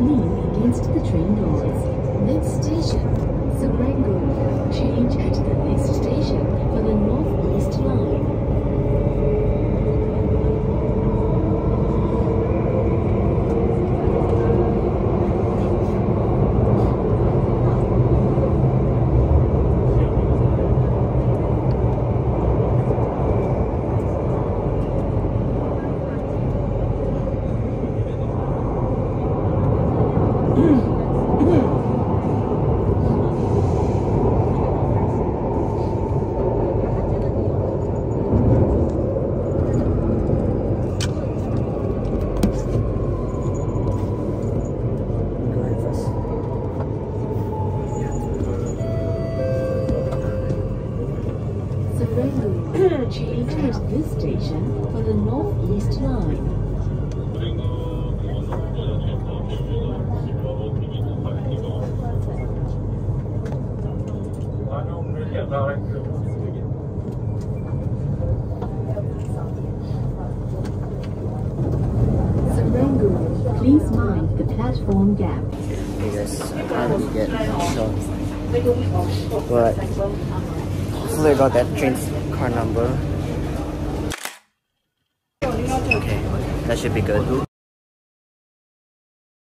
lean against the train doors. Next station, Serangoon. Change at the next Please enters this station for the Northeast Line. Serangoon, please mind the platform gap. Hey guys, I finally get shot. But hopefully I got that train's car number. Okay, that should be good.